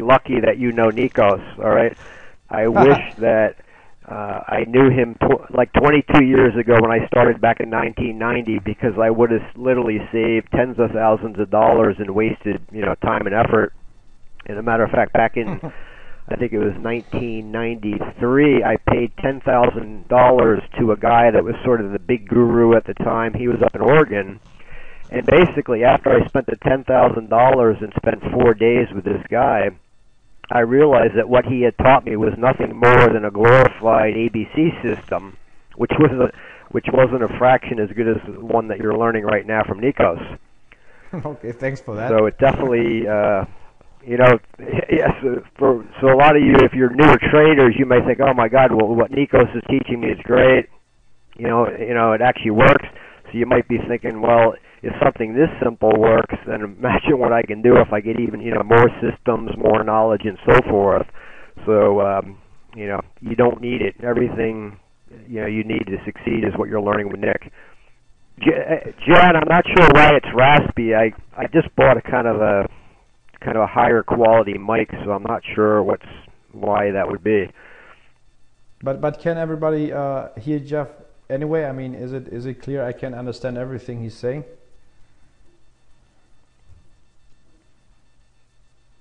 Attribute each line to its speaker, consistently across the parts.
Speaker 1: lucky that you know Nikos. All right, I wish that uh, I knew him tw- like 22 years ago when I started back in 1990 because I would have literally saved tens of thousands of dollars and wasted you know time and effort. And a matter of fact, back in I think it was 1993, I paid ten thousand dollars to a guy that was sort of the big guru at the time. He was up in Oregon. And basically, after I spent the ten thousand dollars and spent four days with this guy, I realized that what he had taught me was nothing more than a glorified ABC system, which was a, which wasn't a fraction as good as the one that you're learning right now from Nikos.
Speaker 2: okay, thanks for that.
Speaker 1: So it definitely, uh, you know, yes. For so a lot of you, if you're newer traders, you may think, oh my God, well, what Nikos is teaching me is great. You know, you know, it actually works. So you might be thinking, well, if something this simple works, then imagine what I can do if I get even you know more systems, more knowledge, and so forth. So um, you know you don't need it. Everything you know you need to succeed is what you're learning with Nick. Jan, I'm not sure why it's raspy. I I just bought a kind of a kind of a higher quality mic, so I'm not sure what's why that would be.
Speaker 2: But but can everybody uh, hear Jeff anyway? I mean, is it is it clear? I can understand everything he's saying.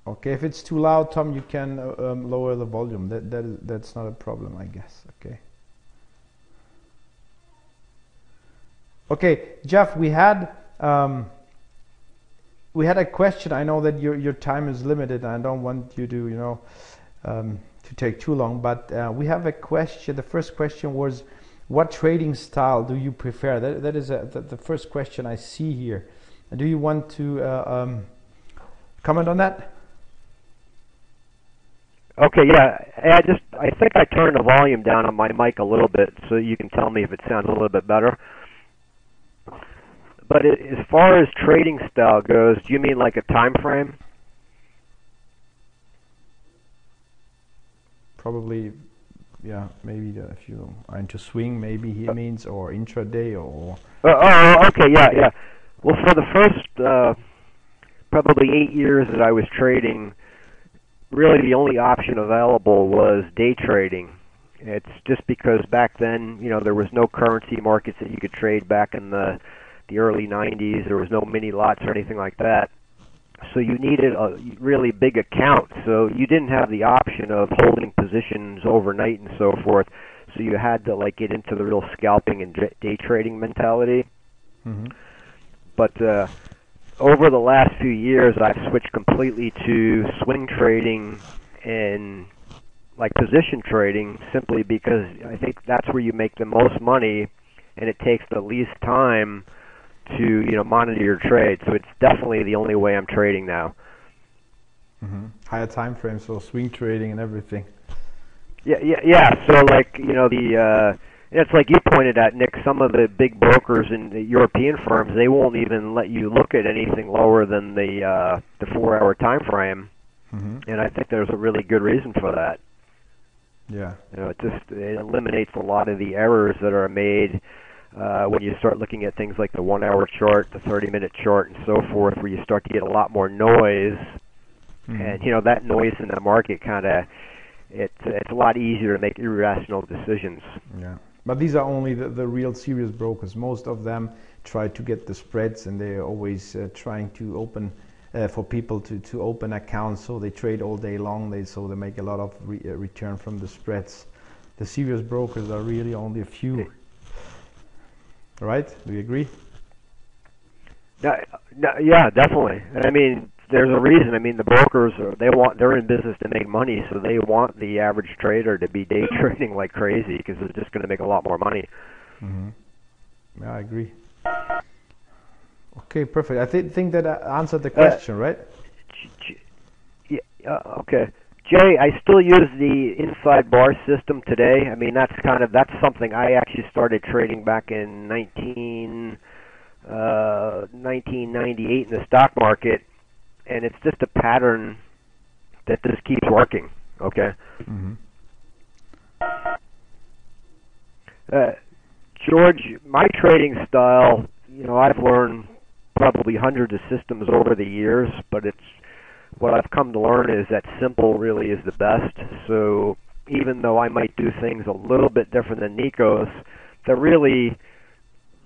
Speaker 2: Okay, if it's too loud, Tom, you can uh, um, lower the volume. That that is that's not a problem, I guess. Okay. Okay, Jeff, we had um, we had a question. I know that your your time is limited, and I don't want you to you know um, to take too long. But uh, we have a question. The first question was, what trading style do you prefer? That that is a, the, the first question I see here. Do you want to uh, um, comment on that?
Speaker 1: Okay, yeah. I just I think I turned the volume down on my mic a little bit so you can tell me if it sounds a little bit better. But it, as far as trading style goes, do you mean like a time frame?
Speaker 2: Probably, yeah. Maybe if you are into swing, maybe he means or intraday or.
Speaker 1: Uh, oh, okay, yeah, yeah. Well, for the first uh, probably eight years that I was trading really the only option available was day trading. It's just because back then, you know, there was no currency markets that you could trade back in the the early 90s. There was no mini lots or anything like that. So you needed a really big account. So you didn't have the option of holding positions overnight and so forth. So you had to like get into the real scalping and day trading mentality. Mm-hmm. But uh, over the last few years, I've switched completely to swing trading and like position trading simply because I think that's where you make the most money and it takes the least time to you know monitor your trade. So it's definitely the only way I'm trading now.
Speaker 2: Mm-hmm. Higher time frames, so swing trading and everything.
Speaker 1: Yeah, yeah, yeah. So like you know the uh, it's like you pointed out, Nick. Some of the big brokers and the European firms, they won't even let you look at anything lower than the uh, the four-hour time frame, mm-hmm. and I think there's a really good reason for that.
Speaker 2: Yeah,
Speaker 1: you know, it just it eliminates a lot of the errors that are made uh, when you start looking at things like the one-hour chart, the 30-minute chart, and so forth, where you start to get a lot more noise, mm-hmm. and you know that noise in the market kind of it's it's a lot easier to make irrational decisions.
Speaker 2: Yeah. But these are only the, the real serious brokers. Most of them try to get the spreads and they're always uh, trying to open uh, for people to, to open accounts. So they trade all day long. They so they make a lot of re- uh, return from the spreads. The serious brokers are really only a few. Right? Do you agree?
Speaker 1: Yeah, yeah definitely. I mean there's a reason. I mean, the brokers are, they want they're in business to make money, so they want the average trader to be day trading like crazy because they're just going to make a lot more money.
Speaker 2: Mm-hmm. Yeah, I agree. Okay, perfect. I th- think that answered the uh, question, uh, right?
Speaker 1: Yeah. Uh, okay. Jay, I still use the inside bar system today. I mean, that's kind of that's something I actually started trading back in 19 uh 1998 in the stock market and it's just a pattern that just keeps working. Okay. Mm-hmm. Uh, George, my trading style, you know, I've learned probably hundreds of systems over the years, but it's what I've come to learn is that simple really is the best. So even though I might do things a little bit different than Nikos, they're really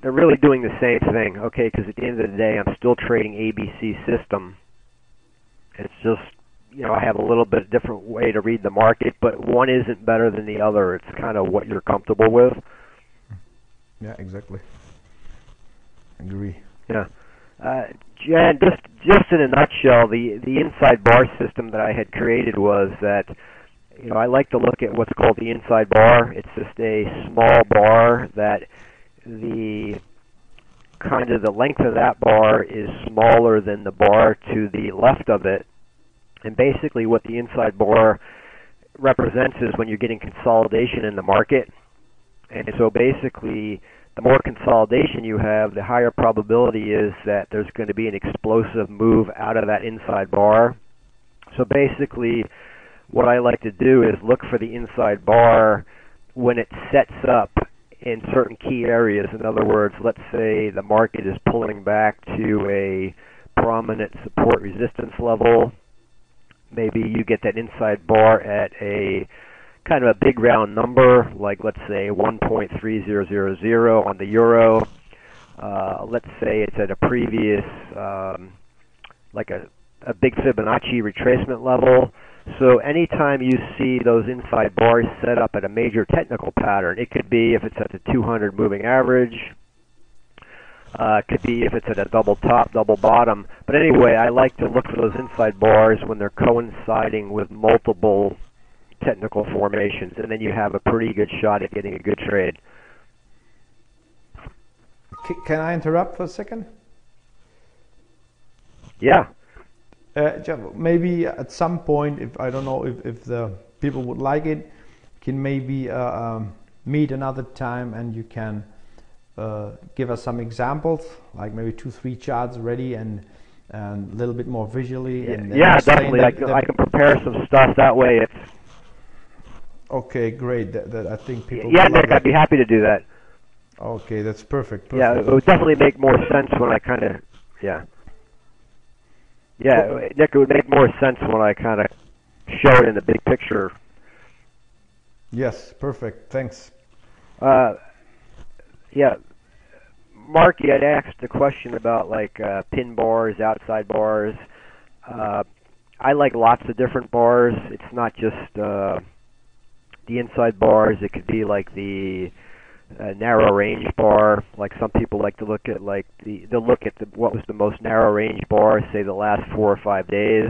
Speaker 1: they're really doing the same thing. Okay, because at the end of the day, I'm still trading ABC system. It's just you know I have a little bit different way to read the market, but one isn't better than the other. It's kind of what you're comfortable with.
Speaker 2: Yeah, exactly. Agree.
Speaker 1: Yeah. Uh, Jan, just just in a nutshell, the the inside bar system that I had created was that you know I like to look at what's called the inside bar. It's just a small bar that the kind of the length of that bar is smaller than the bar to the left of it. And basically what the inside bar represents is when you're getting consolidation in the market. And so basically the more consolidation you have, the higher probability is that there's going to be an explosive move out of that inside bar. So basically what I like to do is look for the inside bar when it sets up in certain key areas. In other words, let's say the market is pulling back to a prominent support resistance level. Maybe you get that inside bar at a kind of a big round number, like let's say 1.3000 on the euro. Uh, let's say it's at a previous, um, like a, a big Fibonacci retracement level. So anytime you see those inside bars set up at a major technical pattern, it could be if it's at the 200 moving average, uh, it could be if it's at a double top, double bottom. But anyway, I like to look for those inside bars when they're coinciding with multiple technical formations, and then you have a pretty good shot at getting a good trade.
Speaker 2: Can I interrupt for a second?
Speaker 1: Yeah.
Speaker 2: Uh, maybe at some point, if I don't know if, if the people would like it, can maybe uh, um, meet another time and you can uh, give us some examples, like maybe two, three charts ready and and a little bit more visually.
Speaker 1: Yeah,
Speaker 2: and,
Speaker 1: yeah definitely. I can, I can prepare some stuff that way. It's
Speaker 2: okay, great. That, that I think people.
Speaker 1: Yeah, Nick, I'd be happy to do that.
Speaker 2: Okay, that's perfect. perfect.
Speaker 1: Yeah, it would definitely make more sense when I kind of yeah. Yeah, Nick, it would make more sense when I kind of show it in the big picture.
Speaker 2: Yes, perfect. Thanks.
Speaker 1: Uh, yeah, Mark, you had asked a question about like uh, pin bars, outside bars. Uh, I like lots of different bars. It's not just uh, the inside bars. It could be like the a narrow range bar. Like some people like to look at like the they'll look at the, what was the most narrow range bar, say the last four or five days.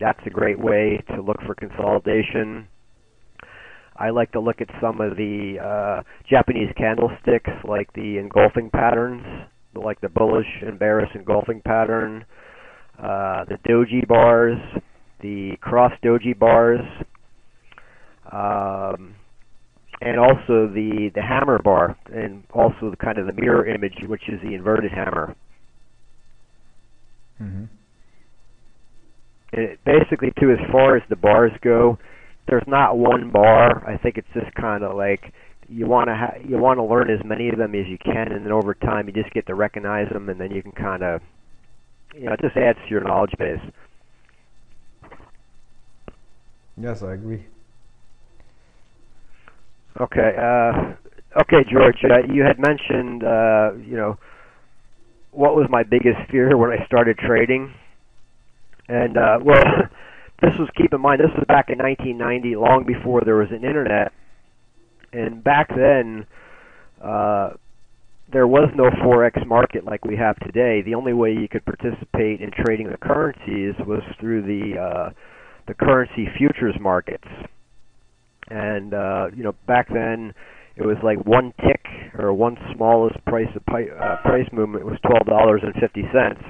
Speaker 1: That's a great way to look for consolidation. I like to look at some of the uh, Japanese candlesticks, like the engulfing patterns, like the bullish and bearish engulfing pattern, uh, the doji bars, the cross doji bars. Um, and also the the hammer bar, and also the kind of the mirror image, which is the inverted hammer.
Speaker 2: Mm-hmm.
Speaker 1: It, basically, too, as far as the bars go, there's not one bar. I think it's just kind of like you want to ha- you want to learn as many of them as you can, and then over time you just get to recognize them, and then you can kind of you know it just adds to your knowledge base.
Speaker 2: Yes, I agree.
Speaker 1: Okay. Uh, okay, George. Uh, you had mentioned, uh, you know, what was my biggest fear when I started trading, and uh, well, this was keep in mind this was back in 1990, long before there was an internet, and back then. Uh, there was no forex market like we have today. The only way you could participate in trading the currencies was through the uh, the currency futures markets and uh, you know back then it was like one tick or one smallest price of pi- uh, price movement was twelve dollars and fifty cents.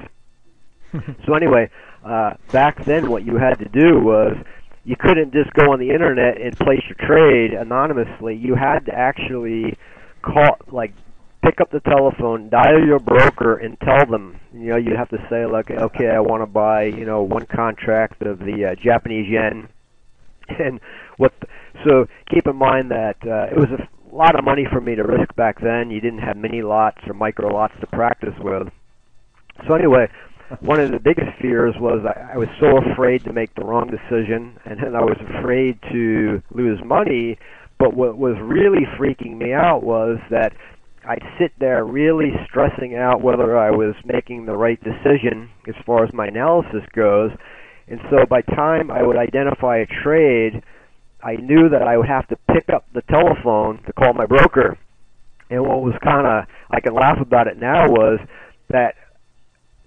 Speaker 1: so anyway, uh, back then what you had to do was you couldn't just go on the internet and place your trade anonymously. You had to actually call like pick up the telephone, dial your broker, and tell them. You know, you have to say like, okay, I want to buy you know one contract of the uh, Japanese yen, and what so keep in mind that uh, it was a lot of money for me to risk back then. You didn't have mini lots or micro lots to practice with. So anyway, one of the biggest fears was I, I was so afraid to make the wrong decision, and then I was afraid to lose money. But what was really freaking me out was that I'd sit there really stressing out whether I was making the right decision as far as my analysis goes. And so by time I would identify a trade, I knew that I would have to pick up the telephone to call my broker. And what was kind of, I can laugh about it now, was that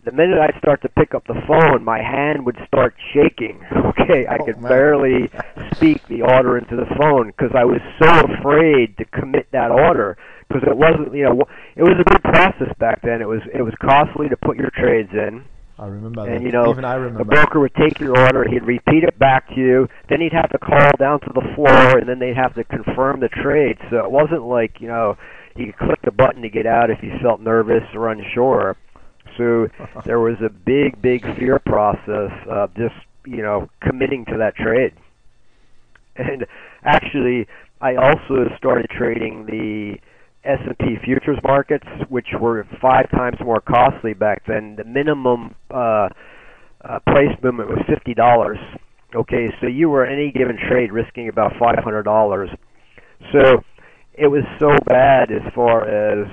Speaker 1: the minute I'd start to pick up the phone, my hand would start shaking. Okay, I
Speaker 2: Oh,
Speaker 1: could barely speak the order into the phone because I was so afraid to commit that order because it wasn't, you know, it was a big process back then. It was it was costly to put your trades in,
Speaker 2: I remember
Speaker 1: and
Speaker 2: that.
Speaker 1: you know,
Speaker 2: Even I remember.
Speaker 1: the broker would take your order, he'd repeat it back to you, then he'd have to call down to the floor, and then they'd have to confirm the trade. So it wasn't like you know you could click the button to get out if you felt nervous or unsure. So there was a big, big fear process of just you know committing to that trade. And actually, I also started trading the S&P futures markets, which were five times more costly back then. The minimum uh, uh, price movement was fifty dollars. Okay, so you were any given trade risking about five hundred dollars. So it was so bad as far as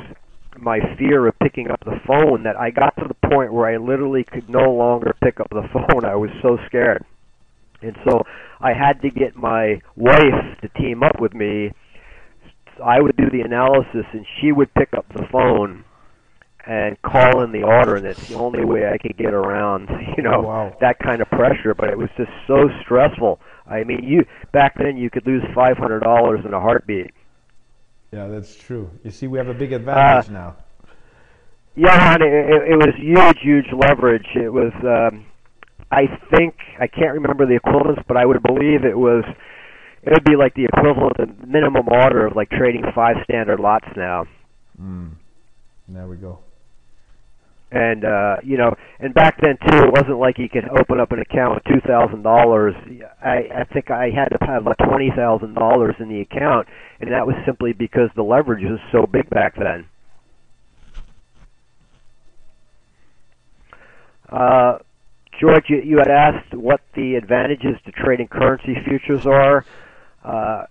Speaker 1: my fear of picking up the phone that I got to the point where I literally could no longer pick up the phone. I was so scared. And so I had to get my wife to team up with me. I would do the analysis and she would pick up the phone and call in the order and it's the only way I could get around, you know,
Speaker 2: Wow.
Speaker 1: that kind of pressure, but it was just so stressful. I mean, you back then you could lose $500 in a heartbeat.
Speaker 2: Yeah, that's true. You see, we have a big advantage
Speaker 1: Uh,
Speaker 2: now.
Speaker 1: Yeah, and it, it, it was huge, huge leverage. It was, um, I think, I can't remember the equivalence, but I would believe it was, it would be like the equivalent of the minimum order of like trading five standard lots now.
Speaker 2: Mm. There we go.
Speaker 1: And uh, you know, and back then too, it wasn't like you could open up an account with two thousand dollars. I I think I had to have like twenty thousand dollars in the account, and that was simply because the leverage was so big back then. Uh, George, you, you had asked what the advantages to trading currency futures are. Uh,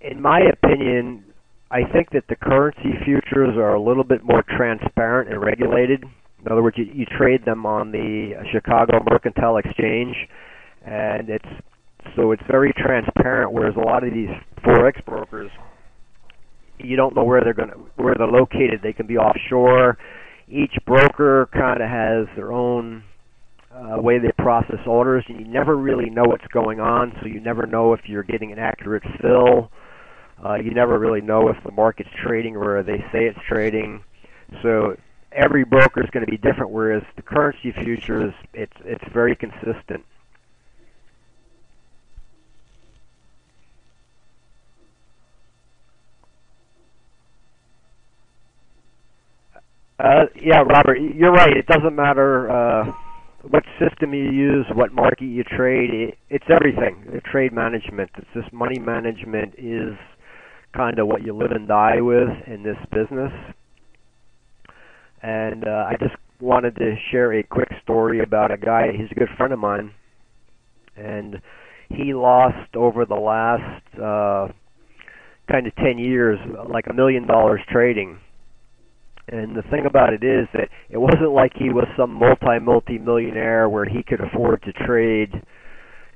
Speaker 1: in my opinion, I think that the currency futures are a little bit more transparent and regulated. In other words, you, you trade them on the Chicago Mercantile Exchange, and it's so it's very transparent. Whereas a lot of these forex brokers, you don't know where they're going to where they're located. They can be offshore. Each broker kind of has their own uh, way they process orders, and you never really know what's going on. So you never know if you're getting an accurate fill. Uh, you never really know if the market's trading where they say it's trading. So every broker is going to be different. Whereas the currency futures, it's it's very consistent. Uh, yeah, Robert, you're right. It doesn't matter uh, what system you use, what market you trade. It, it's everything. The trade management. It's just money management is kind of what you live and die with in this business. And uh, I just wanted to share a quick story about a guy. He's a good friend of mine, and he lost over the last uh, kind of ten years like a million dollars trading. And the thing about it is that it wasn't like he was some multi multi millionaire where he could afford to trade,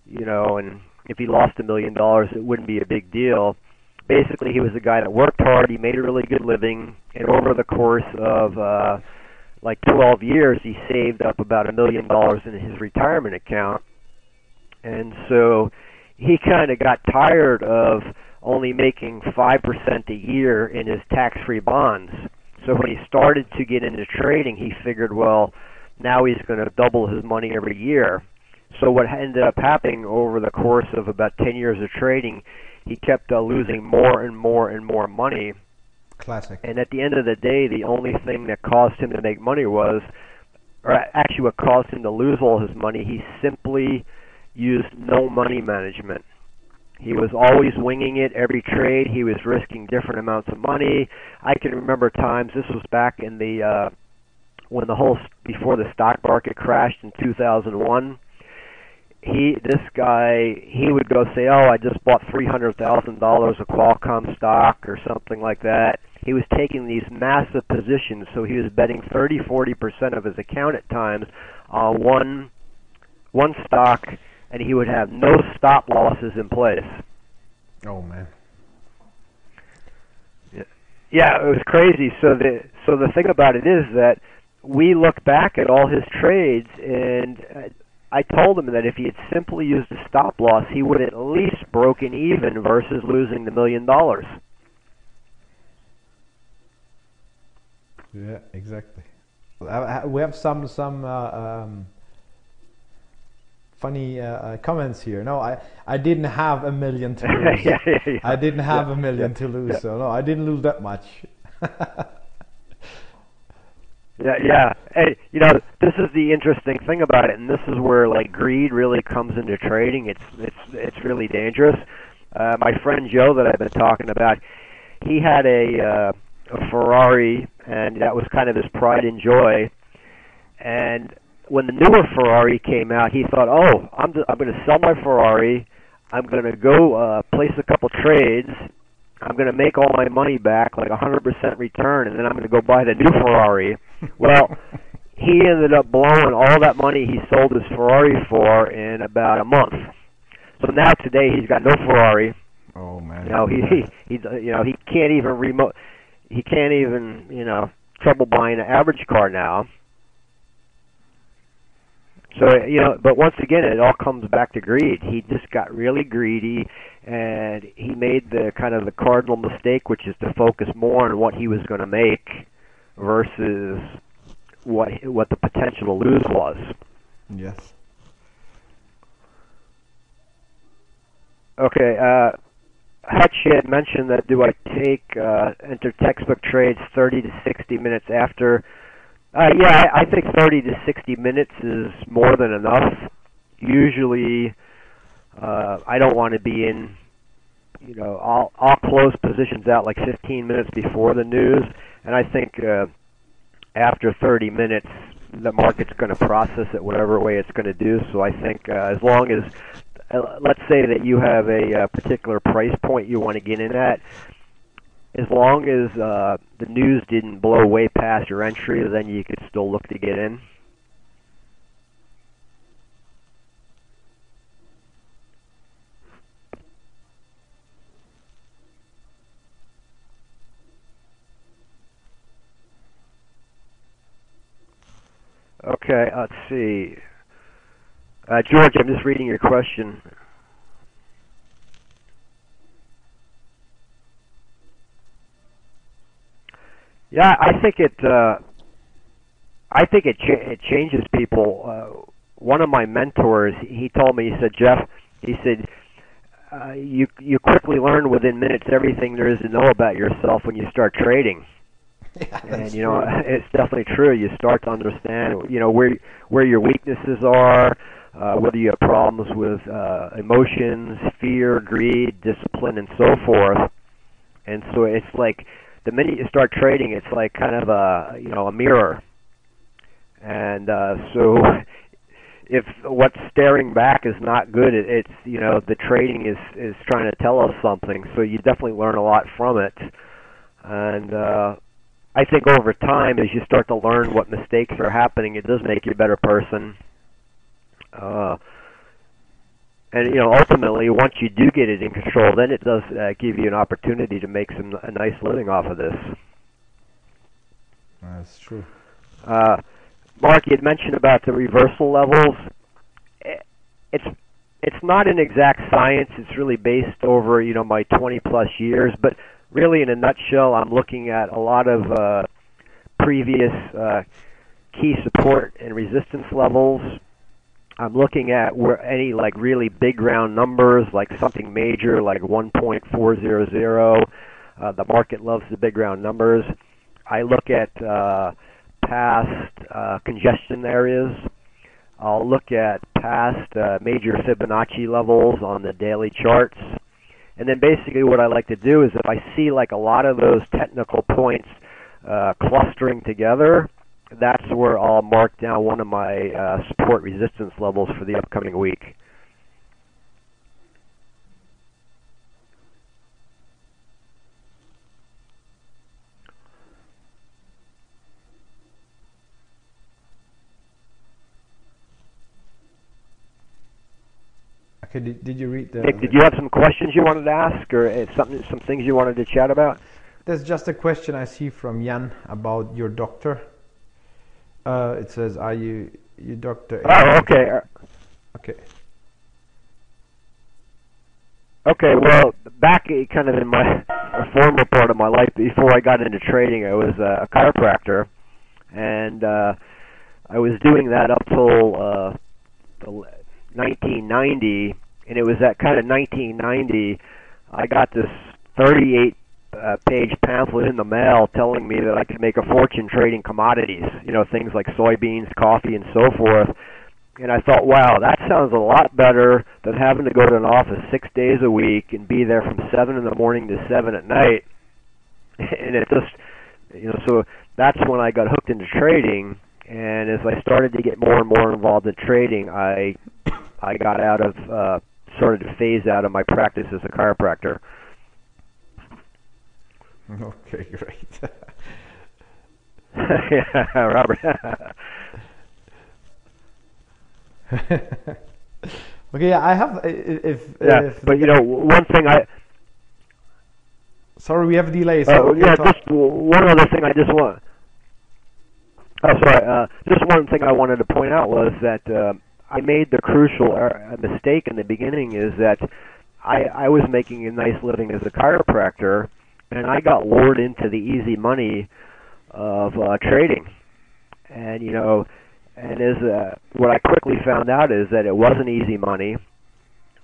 Speaker 1: you know, and if he lost a million dollars it wouldn't be a big deal. Basically he was a guy that worked hard, he made a really good living, and over the course of uh like 12 years he saved up about a million dollars in his retirement account. And so he kind of got tired of only making 5% a year in his tax-free bonds. So when he started to get into trading, he figured, well, now he's going to double his money every year. So what ended up happening over the course of about 10 years of trading, he kept uh, losing more and more and more money.
Speaker 2: Classic.
Speaker 1: And at the end of the day, the only thing that caused him to make money was, or actually what caused him to lose all his money, he simply used no money management. He was always winging it every trade. He was risking different amounts of money. I can remember times. This was back in the uh, when the whole before the stock market crashed in 2001 he this guy he would go say oh i just bought three hundred thousand dollars of qualcomm stock or something like that he was taking these massive positions so he was betting thirty forty percent of his account at times on one one stock and he would have no stop losses in place
Speaker 2: oh man
Speaker 1: yeah, yeah it was crazy so the so the thing about it is that we look back at all his trades and uh, I told him that if he had simply used a stop loss, he would at least broken even versus losing the million dollars.
Speaker 2: Yeah, exactly. We have some some uh, um, funny uh, uh, comments here. No, I I didn't have a million to lose. yeah, yeah, yeah. I didn't have a million to lose, so no, I didn't lose that much.
Speaker 1: Yeah, yeah. Hey, you know, this is the interesting thing about it, and this is where like greed really comes into trading. It's it's it's really dangerous. Uh, my friend Joe that I've been talking about, he had a uh, a Ferrari, and that was kind of his pride and joy. And when the newer Ferrari came out, he thought, "Oh, I'm I'm going to sell my Ferrari. I'm going to go uh, place a couple trades, I'm going to make all my money back, like 100% return, and then I'm going to go buy the new Ferrari. well, he ended up blowing all that money he sold his Ferrari for in about a month. So now today he's got no Ferrari.
Speaker 2: Oh man.
Speaker 1: You know, he he he you know, he can't even remote he can't even, you know, trouble buying an average car now. So you know, but once again, it all comes back to greed. He just got really greedy, and he made the kind of the cardinal mistake, which is to focus more on what he was going to make versus what what the potential to lose was.
Speaker 2: Yes.
Speaker 1: Okay. Uh, Hutch had mentioned that do I take uh, enter textbook trades 30 to 60 minutes after uh, yeah, I, I think 30 to 60 minutes is more than enough. Usually, uh, I don't want to be in. You know, I'll I'll close positions out like 15 minutes before the news, and I think uh, after 30 minutes, the market's going to process it whatever way it's going to do. So I think uh, as long as uh, let's say that you have a, a uh, particular price point you want to get in at, as long as uh, the news didn't blow way past your entry, then you could still look to get in. Okay, let's see. Uh, George, I'm just reading your question. Yeah, I think it. Uh, I think it cha- it changes people. Uh, one of my mentors, he told me, he said, Jeff, he said, uh, you you quickly learn within minutes everything there is to know about yourself when you start trading.
Speaker 2: Yeah,
Speaker 1: and you know true. it's definitely true. You start to understand, you know, where where your weaknesses are, uh, whether you have problems with uh, emotions, fear, greed, discipline, and so forth. And so it's like the minute you start trading, it's like kind of a you know a mirror, and uh, so if what's staring back is not good, it, it's you know the trading is is trying to tell us something. So you definitely learn a lot from it, and uh, I think over time, as you start to learn what mistakes are happening, it does make you a better person. Uh, and you know ultimately once you do get it in control then it does uh, give you an opportunity to make some a nice living off of this.
Speaker 2: That's true.
Speaker 1: Uh, mark you had mentioned about the reversal levels. It's it's not an exact science. It's really based over you know my 20 plus years. But really in a nutshell i'm looking at a lot of uh, previous uh, key support and resistance levels I'm looking at where any like really big round numbers, like something major like 1.400. Uh, the market loves the big round numbers. I look at uh, past uh, congestion areas. I'll look at past uh, major Fibonacci levels on the daily charts. And then basically what I like to do is if I see like a lot of those technical points uh, clustering together, that's where I'll mark down one of my uh, support resistance levels for the upcoming week.
Speaker 2: Okay, did, did you read the?
Speaker 1: Nick, did you have some questions you wanted to ask, or uh, something, some things you wanted to chat about?
Speaker 2: There's just a question I see from Jan about your doctor. Uh, it says, "Are you your doctor?"
Speaker 1: Oh, okay.
Speaker 2: Okay.
Speaker 1: Okay, well, back kind of in my former part of my life, before I got into trading, I was a chiropractor, and uh, I was doing that up till uh, 1990, and it was that kind of 1990. I got this 38 uh, page pamphlet in the mail telling me that I could make a fortune trading commodities, you know, things like soybeans, coffee, and so forth. And I thought, wow, that sounds a lot better than having to go to an office six days a week and be there from seven in the morning to seven at night. And it just, you know, so that's when I got hooked into trading. And as I started to get more and more involved in trading, I, I got out of, uh, started to phase out of my practice as a chiropractor.
Speaker 2: Okay, great.
Speaker 1: yeah, Robert.
Speaker 2: okay, yeah, I have if
Speaker 1: yeah,
Speaker 2: if
Speaker 1: but you know one thing I.
Speaker 2: Sorry, we have a delay. So
Speaker 1: uh, yeah, just one other thing I just want. Oh, sorry. Uh, just one thing I wanted to point out was that uh, I made the crucial er- mistake in the beginning is that I, I was making a nice living as a chiropractor, and I got lured into the easy money of uh, trading. And you know, and as uh, what I quickly found out is that it wasn't easy money.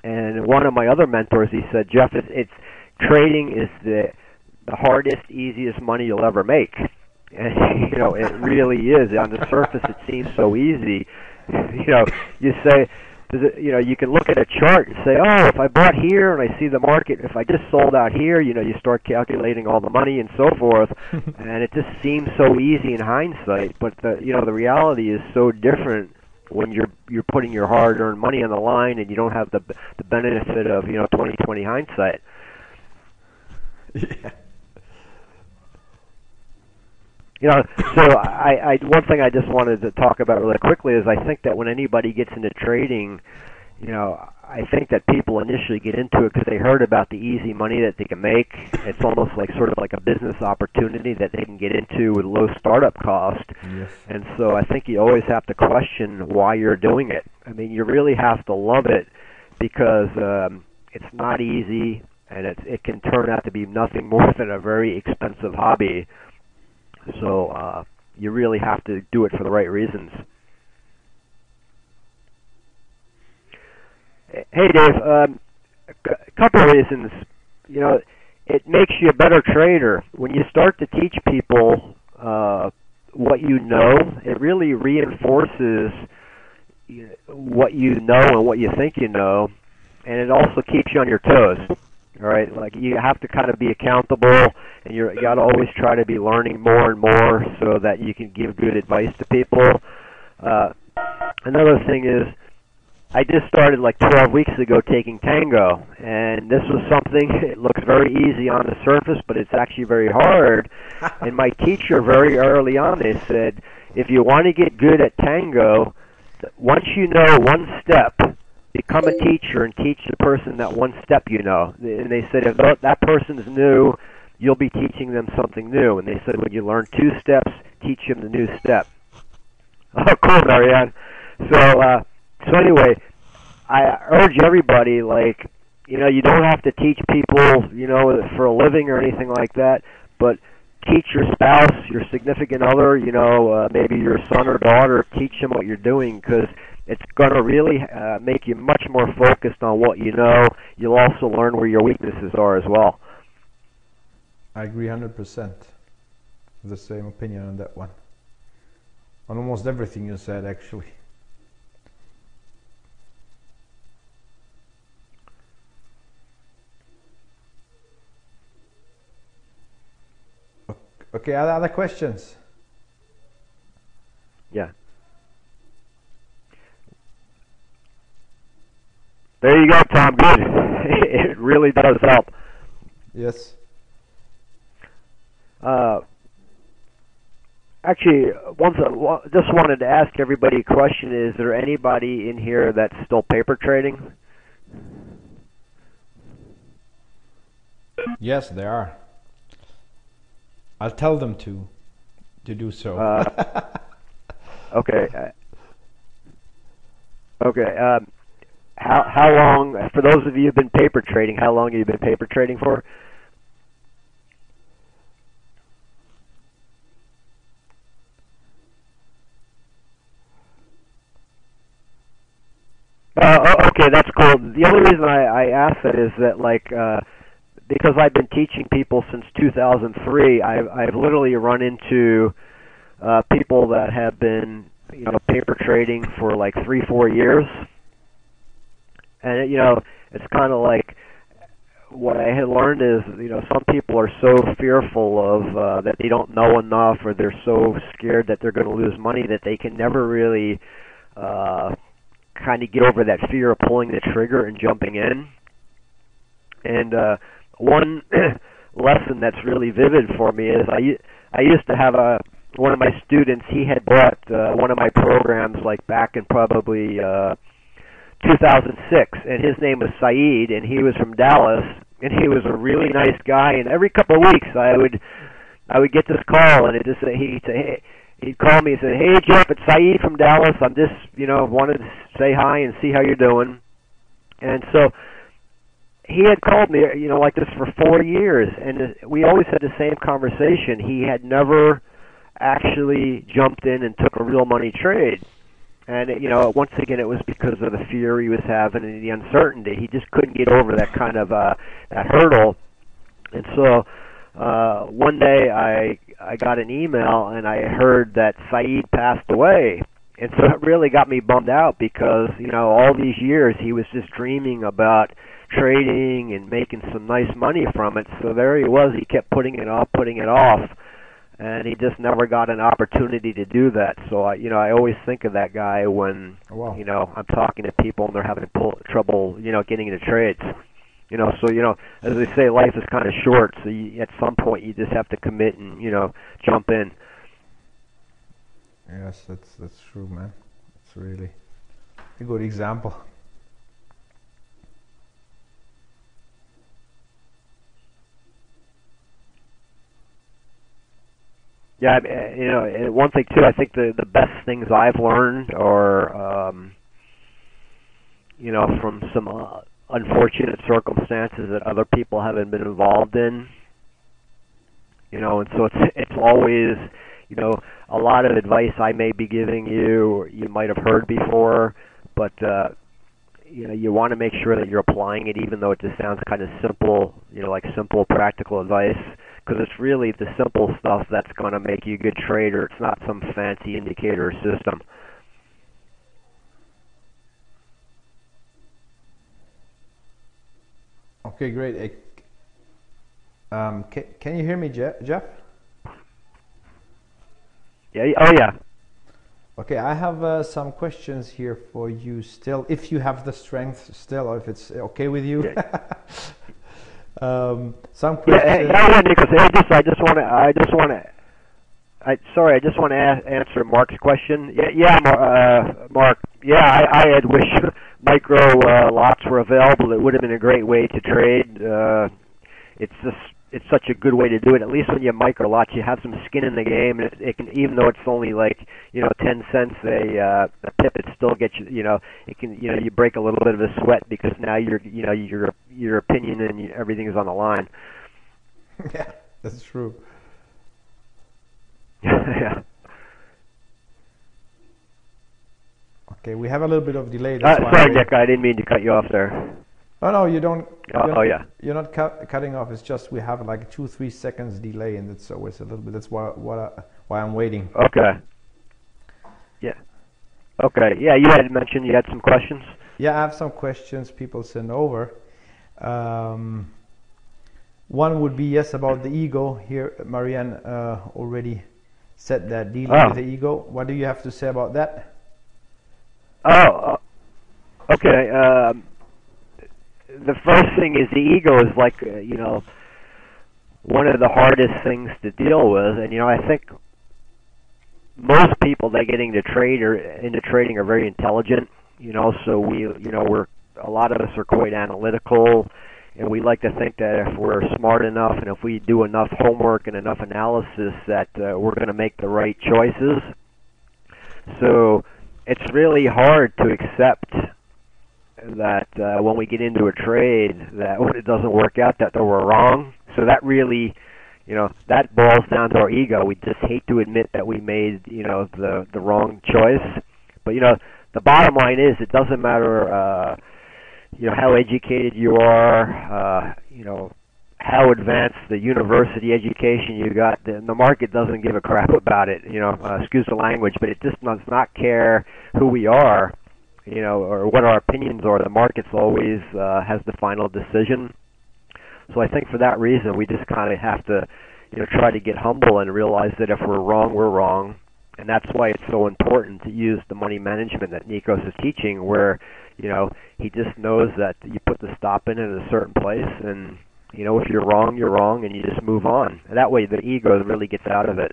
Speaker 1: And one of my other mentors, he said, Jeff, it's, it's trading is the the hardest, easiest money you'll ever make. And you know, it really is. On the surface, it seems so easy. You know, you say, you know, you can look at a chart and say, oh, if I bought here and I see the market, if I just sold out here, you know, you start calculating all the money and so forth, and it just seems so easy in hindsight. But the, you know, the reality is so different when you're you're putting your hard-earned money on the line and you don't have the the benefit of you know 2020 hindsight.
Speaker 2: Yeah.
Speaker 1: You know, so I, I one thing I just wanted to talk about really quickly is I think that when anybody gets into trading, you know, I think that people initially get into it because they heard about the easy money that they can make. It's almost like sort of like a business opportunity that they can get into with low startup cost.
Speaker 2: Yes.
Speaker 1: And so I think you always have to question why you're doing it. I mean, you really have to love it because um, it's not easy and it it can turn out to be nothing more than a very expensive hobby so uh, you really have to do it for the right reasons. Hey, Dave. Um, a couple of reasons. You know, it makes you a better trader when you start to teach people uh, what you know. It really reinforces what you know and what you think you know, and it also keeps you on your toes. All right, like you have to kind of be accountable, and you're, you got to always try to be learning more and more so that you can give good advice to people. Uh, another thing is, I just started like 12 weeks ago taking Tango, and this was something. It looks very easy on the surface, but it's actually very hard. and my teacher, very early on, they said, if you want to get good at Tango, once you know one step, become a teacher and teach the person that one step you know. And they said if that person's new, you'll be teaching them something new. And they said when you learn two steps, teach them the new step. Oh, cool, Marianne. So, uh, so anyway, I urge everybody, like, you know, you don't have to teach people, you know, for a living or anything like that, but teach your spouse, your significant other, you know, uh, maybe your son or daughter, teach them what you're doing because it's going to really uh, make you much more focused on what you know. You'll also learn where your weaknesses are as well.
Speaker 2: I agree 100%. The same opinion on that one. On almost everything you said, actually. Okay, other questions?
Speaker 1: You go, Tom. Good. it really does help.
Speaker 2: Yes.
Speaker 1: Uh, actually, once just wanted to ask everybody a question: Is there anybody in here that's still paper trading?
Speaker 2: Yes, there are. I'll tell them to to do so.
Speaker 1: Uh, okay. Uh, okay. Um, how how long? For those of you who've been paper trading, how long have you been paper trading for? Uh, okay, that's cool. The only reason I, I ask that is that like uh, because I've been teaching people since 2003, I've I've literally run into uh, people that have been you know paper trading for like three four years, and you know it's kind of like what I had learned is you know some people are so fearful of uh, that they don't know enough or they're so scared that they're going to lose money that they can never really uh, kind of get over that fear of pulling the trigger and jumping in. And uh, one lesson that's really vivid for me is I I used to have a one of my students. He had bought uh, one of my programs like back in probably uh, 2006, and his name was Saeed, and he was from Dallas, and he was a really nice guy. And every couple of weeks, I would I would get this call, and it just he'd say, hey, he'd call me and say, "Hey Jeff, it's Saeed from Dallas. I'm just you know wanted to say hi and see how you're doing." And so he had called me, you know, like this for four years, and we always had the same conversation. He had never actually jumped in and took a real money trade. And you know, once again, it was because of the fear he was having and the uncertainty. He just couldn't get over that kind of uh, that hurdle. And so, uh, one day, I I got an email and I heard that Saeed passed away. And so it really got me bummed out because, you know, all these years he was just dreaming about trading and making some nice money from it. So there he was, he kept putting it off, putting it off, and he just never got an opportunity to do that. So I, you know, I always think of that guy when,
Speaker 2: Oh, wow.
Speaker 1: you know, I'm talking to people and they're having pull, trouble, you know, getting into trades. You know, so you know, as they say, life is kind of short. So you, at some point, you just have to commit and you know, jump in.
Speaker 2: Yes, that's that's true, man. It's really a good example.
Speaker 1: Yeah, you know, one thing too, I think the the best things I've learned are, um, you know, from some uh, unfortunate circumstances that other people haven't been involved in. You know, and so it's it's always, you know, a lot of advice I may be giving you, you might have heard before, but uh, you know, you want to make sure that you're applying it, even though it just sounds kind of simple, you know, like simple practical advice because it's really the simple stuff that's going to make you a good trader. It's not some fancy indicator system.
Speaker 2: Okay, great. Um, can, can you hear me, Je- Jeff?
Speaker 1: Yeah. Oh yeah.
Speaker 2: Okay, I have uh, some questions here for you still, if you have the strength still, or if it's okay with you. um, some
Speaker 1: Yeah.
Speaker 2: questions.
Speaker 1: Hey, yeah, Nicholas. Hey, just I just want to I just want to. I sorry. I just want to a- answer Mark's question. Yeah. Yeah. Uh, Mark. Yeah. I, I had wished micro uh, lots were available. It would have been a great way to trade. Uh, it's just it's such a good way to do it. At least when you micro lots, you have some skin in the game, and it, it can even though it's only like you know ten cents a uh, a pip, it still gets you. You know, it can you know you break a little bit of a sweat because now your you know your your opinion and you, everything is on the line.
Speaker 2: yeah, that's true.
Speaker 1: yeah.
Speaker 2: Okay, we have a little bit of delay.
Speaker 1: Uh,
Speaker 2: That's why
Speaker 1: sorry, Nick. I didn't mean to cut you off there.
Speaker 2: Oh no, you don't.
Speaker 1: Oh,
Speaker 2: you're,
Speaker 1: oh yeah.
Speaker 2: You're not cut, cutting off. It's just we have like two, three seconds delay, and it's always a little bit. That's why what I, why I'm waiting.
Speaker 1: Okay. Yeah. Okay. Yeah, you had mentioned you had some questions.
Speaker 2: Yeah, I have some questions people send over. Um, one would be yes about the ego. Here, Marianne uh, already said that dealing
Speaker 1: Oh.
Speaker 2: with the ego. What do you have to say about that?
Speaker 1: Oh. uh, Okay. Um, the first thing is the ego is like uh, you know one of the hardest things to deal with, and you know I think most people that get into trade or into trading are very intelligent. You know, so we you know we're a lot of us are quite analytical and we like to think that if we're smart enough and if we do enough homework and enough analysis that uh, we're going to make the right choices. So it's really hard to accept that uh, when we get into a trade that when it doesn't work out that, we're wrong. So that really, you know, that boils down to our ego. We just hate to admit that we made, you know, the the wrong choice. But you know, the bottom line is it doesn't matter uh you know how educated you are, uh, you know how advanced the university education you got. The, the market doesn't give a crap about it. You know, uh, excuse the language, but it just does not care who we are, you know, or what our opinions are. The market's always uh, has the final decision. So I think for that reason, we just kind of have to, you know, try to get humble and realize that if we're wrong, we're wrong, and that's why it's so important to use the money management that Nikos is teaching, where you know, he just knows that you put the stop in at a certain place, and you know, if you're wrong, you're wrong, and you just move on. And that way, the ego really gets out of it.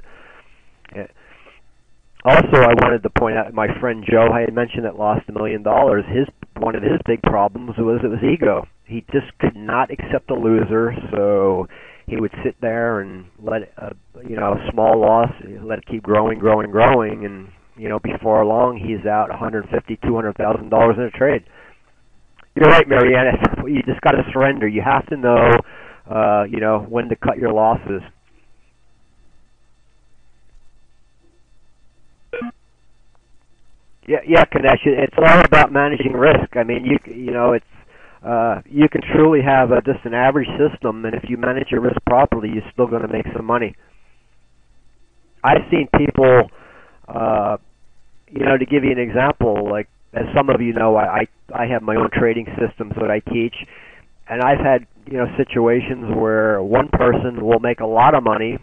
Speaker 1: Also, I wanted to point out my friend Joe I had mentioned that lost a million dollars. His one of his big problems was it was ego. He just could not accept a loser, so he would sit there and let a you know a small loss let it keep growing, growing, growing, and you know, before long he's out 150, 200 thousand dollars in a trade. You're right, Marianne. You just got to surrender. You have to know, uh, you know, when to cut your losses. Yeah, yeah, connection. It's all about managing risk. I mean, you you know, it's uh, you can truly have a, just an average system, and if you manage your risk properly, you're still going to make some money. I've seen people uh, you know, to give you an example, like as some of you know, I I, I have my own trading systems that I teach, and I've had you know situations where one person will make a lot of money,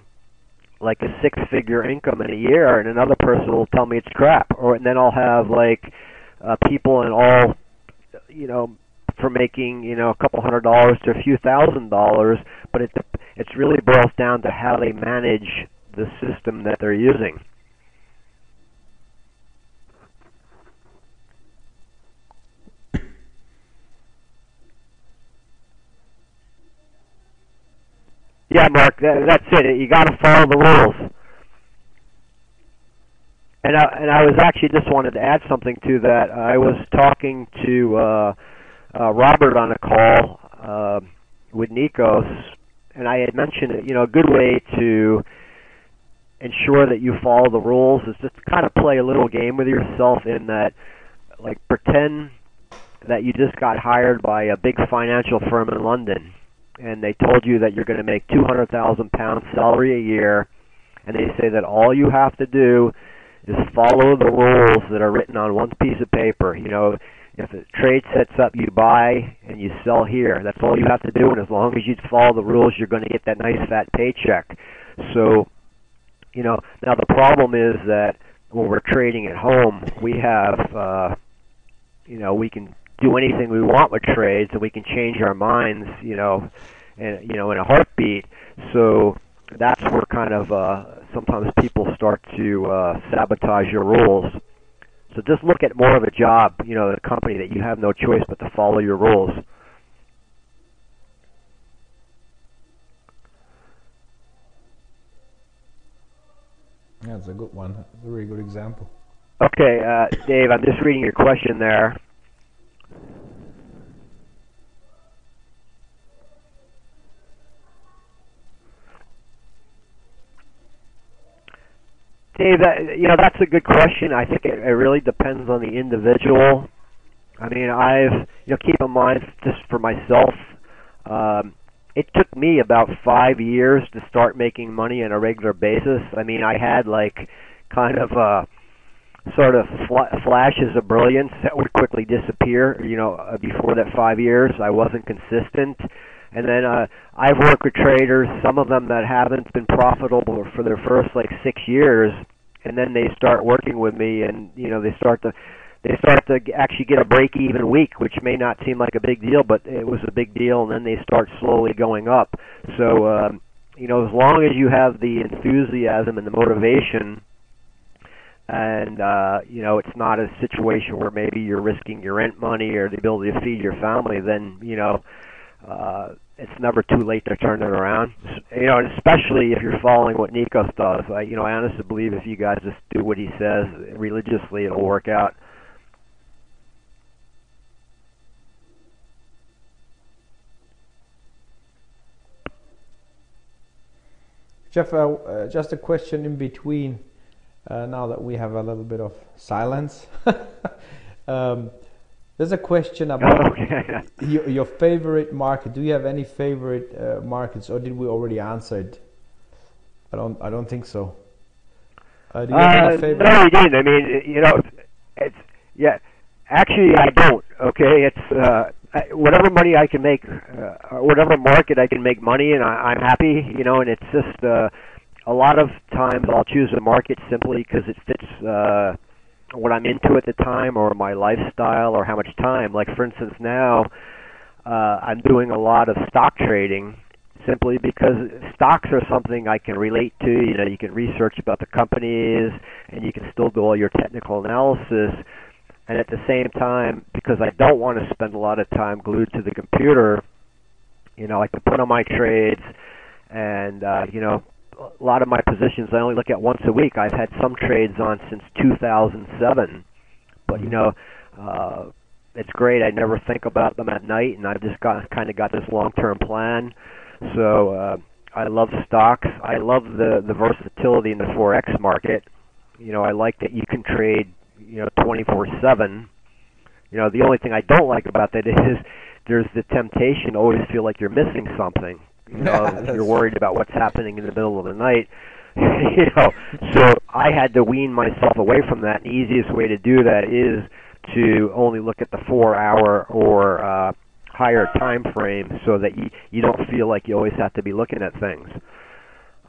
Speaker 1: like a six-figure income in a year, and another person will tell me it's crap, or and then I'll have like uh, people in all, you know, for making you know a couple hundred dollars to a few thousand dollars, but it it's really boils down to how they manage the system that they're using. Yeah, Mark, that, that's it. You got to follow the rules. And I, and I was actually just wanted to add something to that. I was talking to uh, uh, Robert on a call uh, with Nikos, and I had mentioned, that you know, a good way to ensure that you follow the rules is just to kind of play a little game with yourself in that, like, pretend that you just got hired by a big financial firm in London and they told you that you're going to make 200,000 pounds salary a year, and they say that all you have to do is follow the rules that are written on one piece of paper. You know, if a trade sets up, you buy and you sell here. That's all you have to do, and as long as you follow the rules, you're going to get that nice fat paycheck. So, you know, now the problem is that when we're trading at home, we have, uh, you know, we can do anything we want with trades, and we can change our minds, you know, and you know, in a heartbeat. So that's where kind of uh, sometimes people start to uh, sabotage your rules. So just look at more of a job, you know, a company that you have no choice but to follow your rules.
Speaker 2: Yeah, it's a good one. It's a very good example.
Speaker 1: Okay, uh, Dave, I'm just reading your question there. Dave, that, you know that's a good question. I think it, it really depends on the individual. I mean, I've you know keep in mind just for myself, um, it took me about five years to start making money on a regular basis. I mean, I had like kind of uh, sort of fl- flashes of brilliance that would quickly disappear. You know, uh, before that five years, I wasn't consistent. And then uh, I've worked with traders, some of them that haven't been profitable for their first like six years, and then they start working with me, and you know they start to they start to actually get a break even week, which may not seem like a big deal, but it was a big deal, and then they start slowly going up. So, um, you know, as long as you have the enthusiasm and the motivation, and uh, you know, it's not a situation where maybe you're risking your rent money or the ability to feed your family, then you know. Uh, it's never too late to turn it around. You know, especially if you're following what Nikos does. I, you know, I honestly believe if you guys just do what he says religiously, it'll work out.
Speaker 2: Jeff, uh, uh, just a question in between. Uh, now that we have a little bit of silence, um, there's a question about okay. your, your, favorite market. Do you have any favorite uh, markets, or did we already answer it? I don't. I don't think so.
Speaker 1: Uh, do you have any uh, favorite? No, we didn't. I mean, you know, it's yeah. Actually, I don't. Okay, it's uh, whatever money I can make, uh, whatever market I can make money, and I, I'm happy, you know. And it's just uh, a lot of times I'll choose a market simply because it fits uh, what I'm into at the time, or my lifestyle, or how much time. Like for instance, now uh, I'm doing a lot of stock trading simply because stocks are something I can relate to. You know, you can research about the companies, and you can still do all your technical analysis and at the same time, because I don't want to spend a lot of time glued to the computer, you know, I can put on my trades, and uh, you know, a lot of my positions I only look at once a week. I've had some trades on since 2007, but you know, uh, it's great. I never think about them at night, and I've just got kind of got this long-term plan. So uh, I love stocks. I love the the versatility in the forex market. You know, I like that you can trade you know 24/7. You know, the only thing I don't like about that is there's the temptation to always feel like you're missing something. You know, you're worried about what's happening in the middle of the night. you know, so I had to wean myself away from that. And the easiest way to do that is to only look at the four-hour or uh, higher time frame, so that you you don't feel like you always have to be looking at things.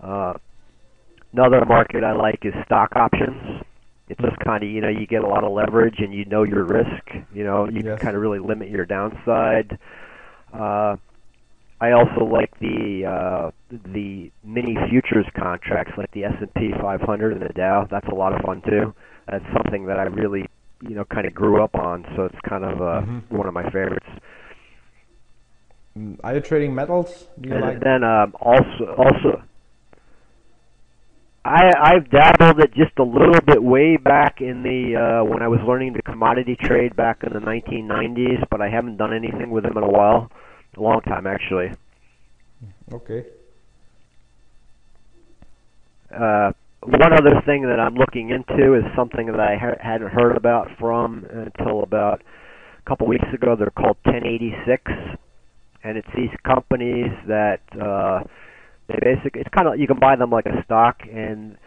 Speaker 1: Uh, another market I like is stock options it's just kind of you know you get a lot of leverage and you know your risk. You know you yes. can kind of really limit your downside. Uh, I also like the uh, the mini futures contracts, like the S and P 500 and the Dow. That's a lot of fun too. That's something that I really you know kind of grew up on, so it's kind of uh, mm-hmm. one of my favorites.
Speaker 2: Mm, are you trading metals? Do you
Speaker 1: and
Speaker 2: like
Speaker 1: then um, also also I I've dabbled it just a little bit way back in the uh when I was learning the commodity trade back in the 1990s, but I haven't done anything with them in a while, a long time actually.
Speaker 2: Okay.
Speaker 1: Uh one other thing that I'm looking into is something that I ha- hadn't heard about from until about a couple weeks ago. They're called 1086, and it's these companies that uh, they basically it's kind of you can buy them like a stock, and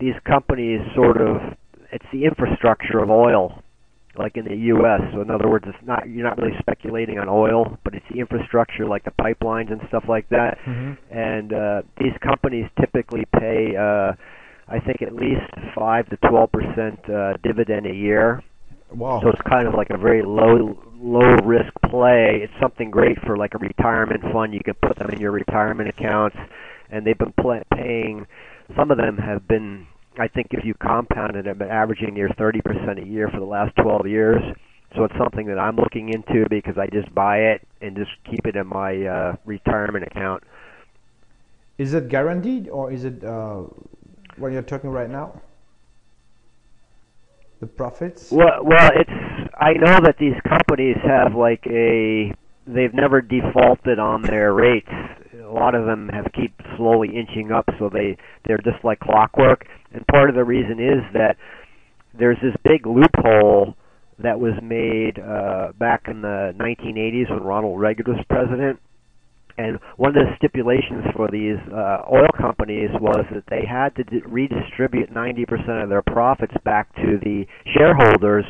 Speaker 1: these companies sort of it's the infrastructure of oil, like in the U.S. So in other words, it's not you're not really speculating on oil, but it's the infrastructure like the pipelines and stuff like that.
Speaker 2: Mm-hmm.
Speaker 1: And uh, these companies typically pay, uh, I think, at least five to twelve percent uh, dividend a year.
Speaker 2: Wow.
Speaker 1: So it's kind of like a very low low risk play. It's something great for like a retirement fund. You can put them in your retirement accounts, and they've been pl- paying. Some of them have been, I think, if you compounded, been averaging near 30% a year for the last 12 years. So it's something that I'm looking into because I just buy it and just keep it in my uh, retirement account.
Speaker 2: Is it guaranteed, or is it uh, what you're talking right now? the profits?
Speaker 1: Well, well, it's I know that these companies have like a they've never defaulted on their rates. A lot of them have keep slowly inching up, so they they're just like clockwork. And part of the reason is that there's this big loophole that was made uh, back in the 1980s when Ronald Reagan was president, and one of the stipulations for these uh, oil companies was that they had to d- redistribute 90% of their profits back to the shareholders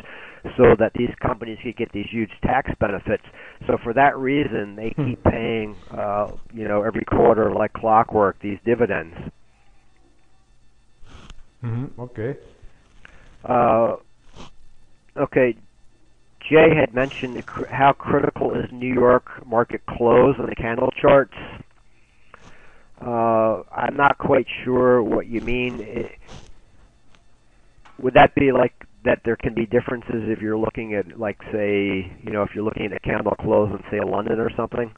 Speaker 1: so that these companies could get these huge tax benefits. So for that reason, they hmm. keep paying, uh, you know, every quarter like clockwork these dividends.
Speaker 2: Mm-hmm. Okay.
Speaker 1: Uh, okay, Jay had mentioned how critical is New York market close on the candle charts. Uh, I'm not quite sure what you mean. It, would that be like that there can be differences if you're looking at like say, you know, if you're looking at a candle close and say a London or something?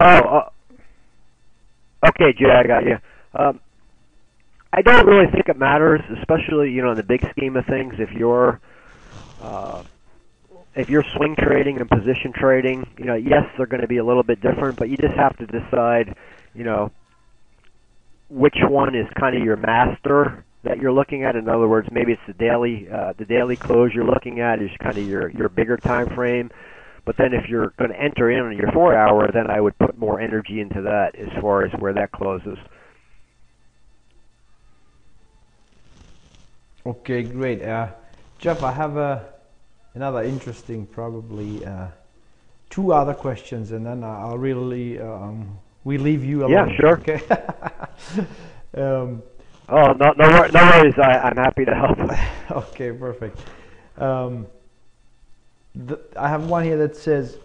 Speaker 1: Oh, uh, okay, Jay, I got you. Um, I don't really think it matters, especially you know in the big scheme of things. If you're uh, if you're swing trading and position trading, you know, yes, they're going to be a little bit different, but you just have to decide, you know, which one is kind of your master that you're looking at. In other words, maybe it's the daily uh, the daily close you're looking at is kind of your your bigger time frame. But then if you're going to enter in on your four hour, then I would put more energy into that as far as where that closes.
Speaker 2: Okay, great. Uh, Jeff, I have uh, another interesting, probably uh, two other questions, and then I'll really um, we leave you alone.
Speaker 1: Yeah, sure.
Speaker 2: Okay. um,
Speaker 1: oh, no, no, no worries. I, am happy to help.
Speaker 2: okay, perfect. Um, the, I have one here that says,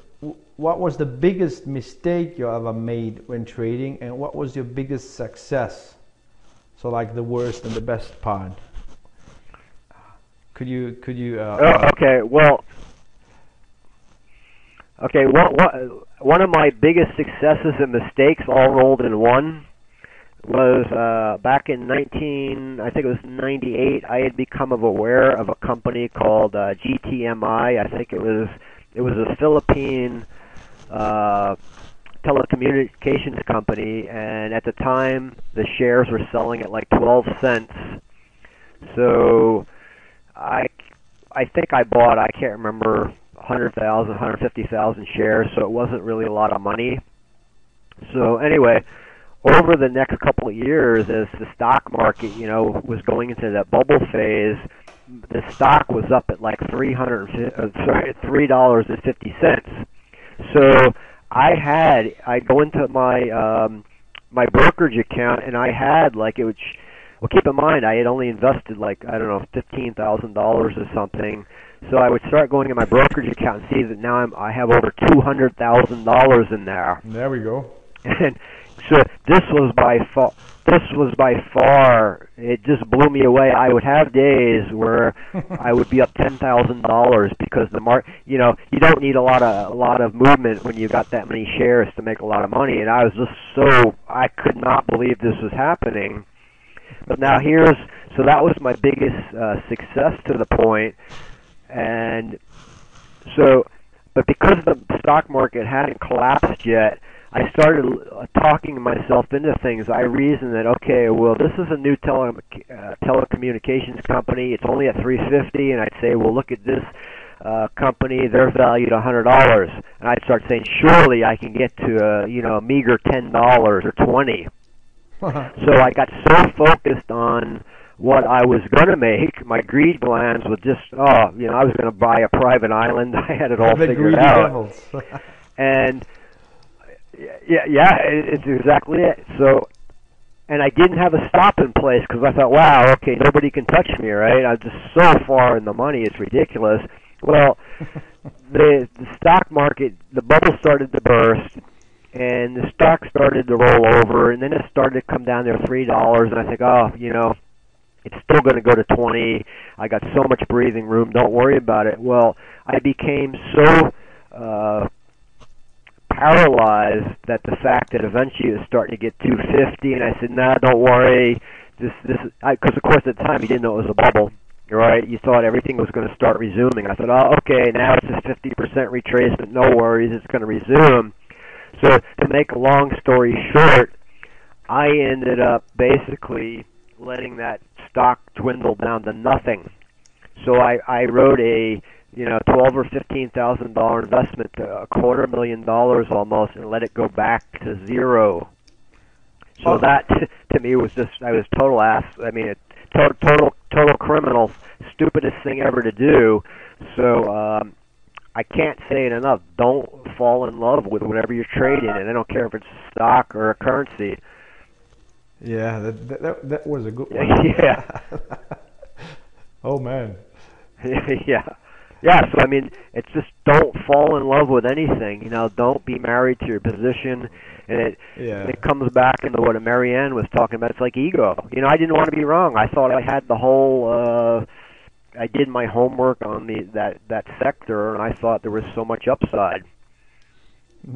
Speaker 2: "What was the biggest mistake you ever made when trading, and what was your biggest success?" So, like the worst and the best part. Could you could you? Uh,
Speaker 1: oh, okay. Well. Okay. One, one of my biggest successes and mistakes all rolled in one was uh, back in 19, I think it was 98. I had become aware of a company called uh, GTMI. I think it was it was a Philippine uh, telecommunications company, and at the time the shares were selling at like 12 cents. So I I think I bought I can't remember 100,000, 150,000 shares, so it wasn't really a lot of money. So anyway over the next couple of years, as the stock market, you know, was going into that bubble phase, the stock was up at like three hundred, uh, sorry, three dollars and fifty cents. So I had, I go into my um, my brokerage account, and I had like it was. Well, keep in mind, I had only invested like I don't know, fifteen thousand dollars or something. So I would start going in my brokerage account and see that now I'm I have over two hundred thousand dollars in there.
Speaker 2: There we go.
Speaker 1: And so this was by far this was by far it just blew me away. I would have days where I would be up ten thousand dollars because the mark you know, you don't need a lot of a lot of movement when you got that many shares to make a lot of money and I was just so I could not believe this was happening. But now here's so that was my biggest uh, success to the point and so but because the stock market hadn't collapsed yet I started uh, talking myself into things. I reasoned that okay, well, this is a new tele uh, telecommunications company. It's only at 350, and I'd say, well, look at this uh, company. They're valued hundred dollars, and I'd start saying, surely I can get to a you know a meager ten dollars or twenty. so I got so focused on what I was going to make. My greed glands were just, oh, you know, I was going to buy a private island. I had it all
Speaker 2: the
Speaker 1: figured out. and yeah, yeah, it's exactly it. So, and I didn't have a stop in place because I thought, wow, okay, nobody can touch me, right? I'm just so far in the money, it's ridiculous. Well, the the stock market, the bubble started to burst, and the stock started to roll over, and then it started to come down there three dollars, and I think, oh, you know, it's still going to go to 20. I got so much breathing room. Don't worry about it. Well, I became so uh, paralyzed that the fact that eventually it was starting to get 250, and I said, "Nah, don't worry." This, this, because of course at the time you didn't know it was a bubble, right? You thought everything was going to start resuming. I thought, "Oh, okay, now it's a 50% retracement. No worries, it's going to resume." So to make a long story short, I ended up basically letting that stock dwindle down to nothing. So I, I wrote a you know, twelve or fifteen thousand dollar investment to a quarter million dollars almost, and let it go back to zero. So that to me was just I was total ass. I mean, it total total total criminal, stupidest thing ever to do. So um, I can't say it enough. Don't fall in love with whatever you're trading, and I don't care if it's stock or a currency.
Speaker 2: Yeah, that that, that was a good one.
Speaker 1: yeah.
Speaker 2: oh man.
Speaker 1: yeah. Yeah, so I mean, it's just don't fall in love with anything. You know, don't be married to your position, and it
Speaker 2: Yeah.
Speaker 1: it comes back into what Marianne was talking about. It's like ego. You know, I didn't want to be wrong. I thought I had the whole. uh I did my homework on the that that sector, and I thought there was so much upside.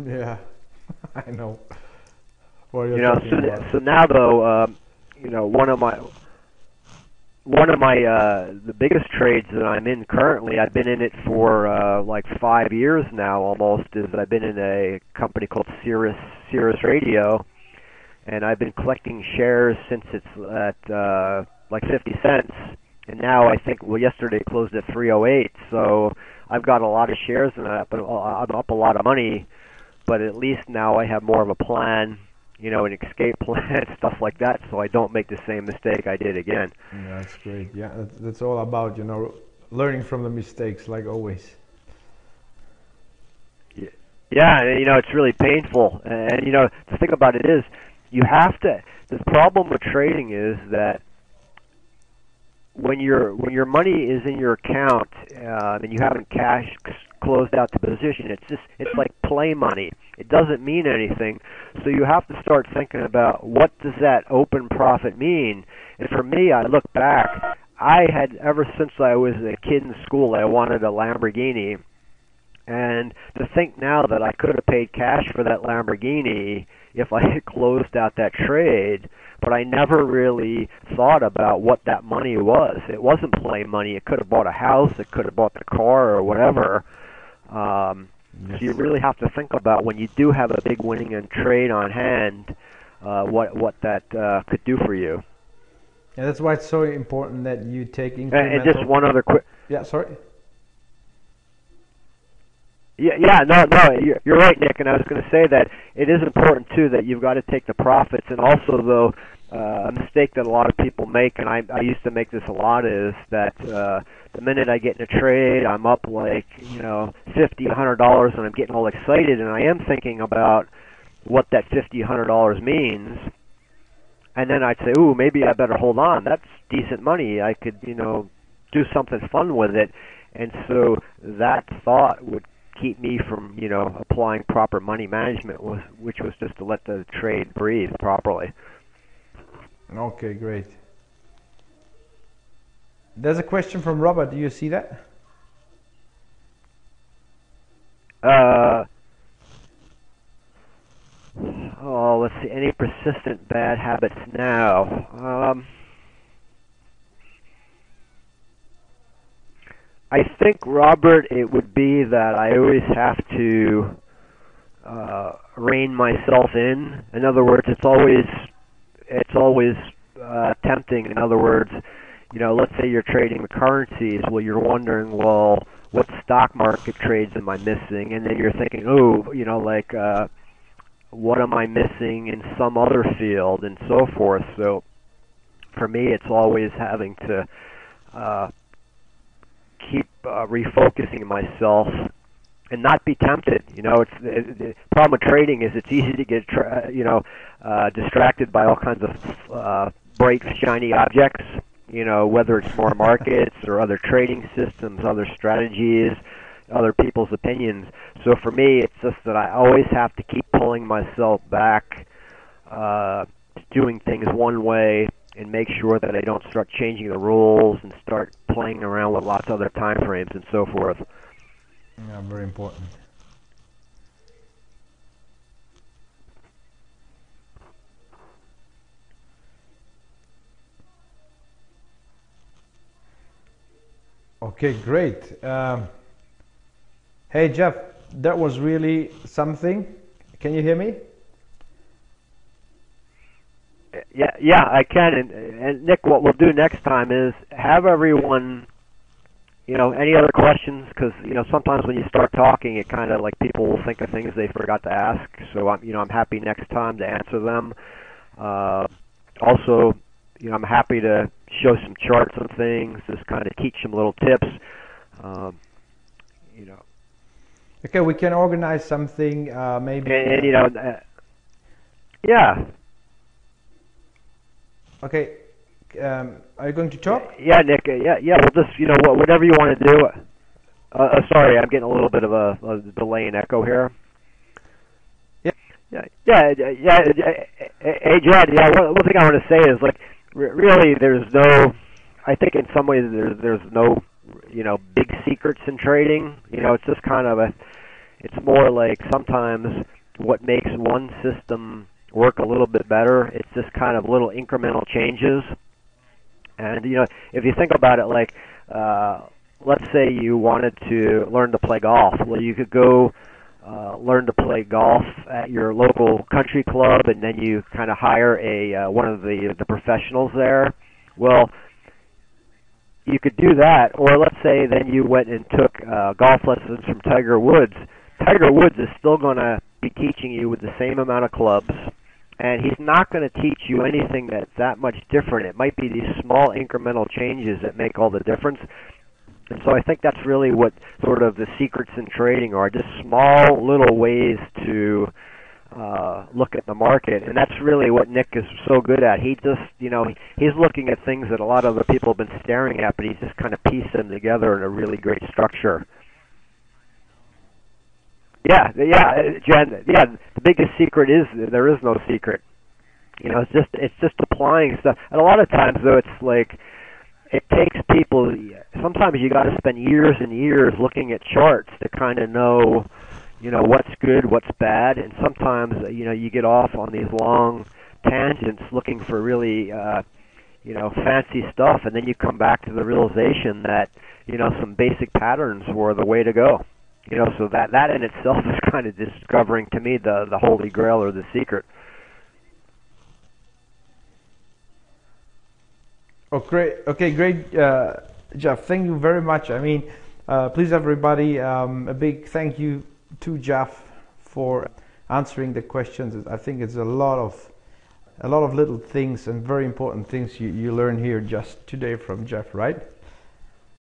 Speaker 2: Yeah. I know. What
Speaker 1: you know, so
Speaker 2: about.
Speaker 1: so now though, um, you know, one of my one of my uh the biggest trades that I'm in currently, I've been in it for uh like 5 years now almost is I've been in a company called Sirius Sirius Radio and I've been collecting shares since it's at uh like 50 cents and now I think well yesterday it closed at 308 so I've got a lot of shares and I'm up, I'm up a lot of money but at least now I have more of a plan you know, an escape plan, stuff like that, so I don't make the same mistake I did again.
Speaker 2: Yeah, that's great. Yeah, that's, that's all about you know learning from the mistakes, like always.
Speaker 1: Yeah, and, you know, it's really painful. And you know, the thing about it is, you have to. The problem with trading is that when your when your money is in your account uh, and you haven't cash closed out the position, it's just it's like play money. It doesn't mean anything. So you have to start thinking about what does that open profit mean. And for me, I look back. I had ever since I was a kid in school, I wanted a Lamborghini. And to think now that I could have paid cash for that Lamborghini if I had closed out that trade, but I never really thought about what that money was. It wasn't play money. It could have bought a house. It could have bought the car or whatever. Um, so you really have to think about when you do have a big winning and trade on hand, uh, what what that uh, could do for you.
Speaker 2: Yeah, that's why it's so important that you take
Speaker 1: And,
Speaker 2: incremental.
Speaker 1: and just one other quick.
Speaker 2: Yeah, sorry.
Speaker 1: Yeah, yeah, no, no, you're, you're right, Nick. And I was going to say that it is important too that you've got to take the profits, and also though uh, a mistake that a lot of people make, and I, I used to make this a lot, is that uh, the minute I get in a trade, I'm up like you know fifty, hundred dollars, and I'm getting all excited, and I am thinking about what that fifty, hundred dollars means, and then I'd say, ooh, maybe I better hold on. That's decent money. I could, you know, do something fun with it, and so that thought would keep me from, you know, applying proper money management, was, which was just to let the trade breathe properly.
Speaker 2: Okay, great. There's a question from Robert. Do you see that?
Speaker 1: Uh, oh, let's see. Any persistent bad habits now? Um, I think, Robert, it would be that I always have to uh, rein myself in. In other words, it's always it's always uh, tempting. In other words, you know, let's say you're trading the currencies. Well, you're wondering, well, what stock market trades am I missing? And then you're thinking, oh, you know, like, uh, what am I missing in some other field, and so forth. So, for me, it's always having to uh, keep uh, refocusing myself and not be tempted. You know, it's the, the problem with trading is it's easy to get you know uh, distracted by all kinds of uh, bright, shiny objects. You know, whether it's more markets or other trading systems, other strategies, other people's opinions. So for me, it's just that I always have to keep pulling myself back, uh, doing things one way, and make sure that I don't start changing the rules and start playing around with lots of other time frames and so forth.
Speaker 2: Yeah, very important. Okay, great. Um, hey, Jeff, that was really something. Can you hear me?
Speaker 1: Yeah, yeah, I can. And, and Nick, what we'll do next time is have everyone, you know, any other questions? Because you know, sometimes when you start talking, it kind of like people will think of things they forgot to ask. So I'm, you know, I'm happy next time to answer them. Uh, also, you know, I'm happy to show some charts and things, just kind of teach some little tips. Um, you know.
Speaker 2: Okay, we can organize something, uh, maybe.
Speaker 1: And, and you know, uh, yeah.
Speaker 2: Okay, um, are you going to talk?
Speaker 1: Yeah, Nick. Yeah, yeah. Well, just you know, whatever you want to do. Uh, uh, sorry, I'm getting a little bit of a, a delay and echo here.
Speaker 2: Yeah.
Speaker 1: Yeah, yeah, yeah. Hey, Jed. Yeah, one, one thing I want to say is like, really, there's no. I think in some ways there's there's no, you know, big secrets in trading. You know, it's just kind of a. It's more like sometimes what makes one system work a little bit better. It's just kind of little incremental changes. And you know, if you think about it, like uh, let's say you wanted to learn to play golf, well, you could go uh, learn to play golf at your local country club, and then you kind of hire a uh, one of the the professionals there. Well, you could do that, or let's say then you went and took uh, golf lessons from Tiger Woods. Tiger Woods is still going to be teaching you with the same amount of clubs, and he's not going to teach you anything that's that much different. It might be these small incremental changes that make all the difference. And so I think that's really what sort of the secrets in trading are, just small little ways to uh, look at the market, and that's really what Nick is so good at. He just, you know, he's looking at things that a lot of other people have been staring at, but he's just kind of pieced them together in a really great structure. Yeah, yeah, Jen. Yeah, the biggest secret is there is no secret. You know, it's just it's just applying stuff. And a lot of times, though, it's like it takes people. Sometimes you got to spend years and years looking at charts to kind of know, you know, what's good, what's bad, and sometimes you know you get off on these long tangents looking for really, uh, you know, fancy stuff, and then you come back to the realization that you know some basic patterns were the way to go you know so that that in itself is kind of discovering to me the the holy grail or the secret.
Speaker 2: Oh great. Okay great uh, jeff. Thank you very much. I mean uh, please everybody um, a big thank you to jeff for answering the questions. I think it's a lot of a lot of little things and very important things you, you learn here just today from jeff right